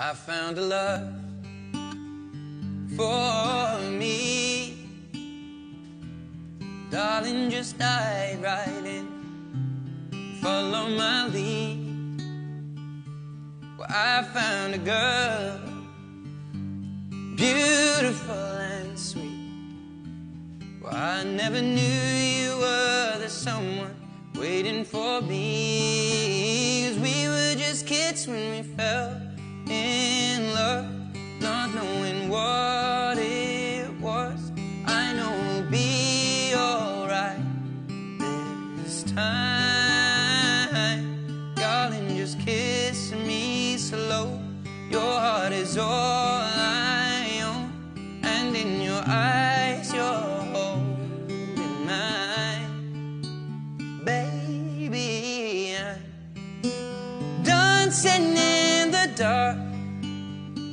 I found a love for me. Darling, just dive right in, follow my lead. Well, I found a girl, beautiful and sweet. Well, I never knew you were the someone waiting for me. Cause we were just kids when we fell in love, not knowing what it was. I know we'll be alright this time.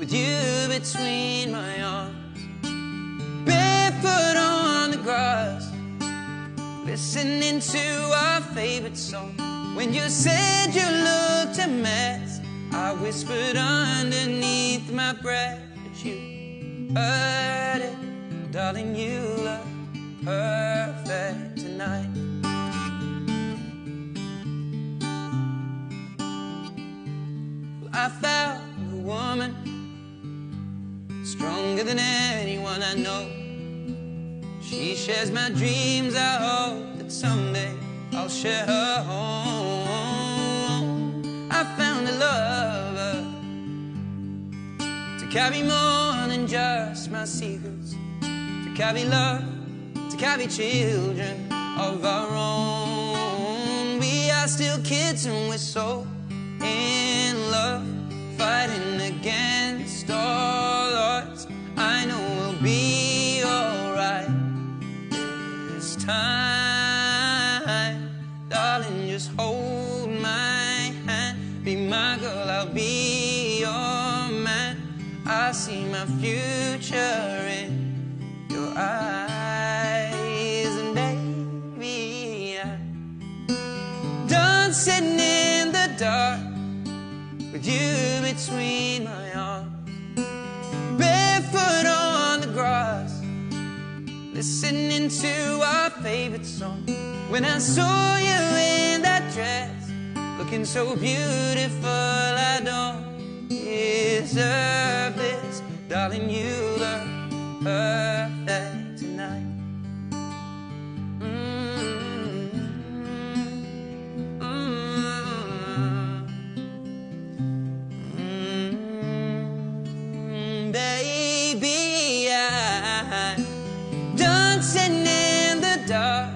With you between my arms, barefoot on the grass, listening to our favorite song. When you said you looked a mess, I whispered underneath my breath that you heard it, darling. You look perfect tonight. Stronger than anyone I know. She shares my dreams. I hope that someday I'll share her home. I found a lover to carry more than just my secrets, to carry love, to carry children of our own. We are still kids and we're so see my future in your eyes, and baby, I'm dancing in the dark with you between my arms, barefoot on the grass, listening to our favorite song. When I saw you in that dress, looking so beautiful, I don't deserve calling you the perfect tonight. Mm-hmm. mmm, mmm, Baby, I'm dancing in the dark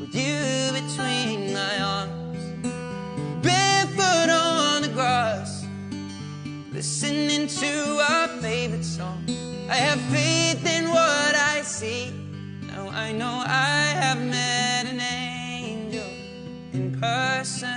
with you between my arms, barefoot on the grass, listening to song. I have faith in what I see. Now I know I have met an angel in person.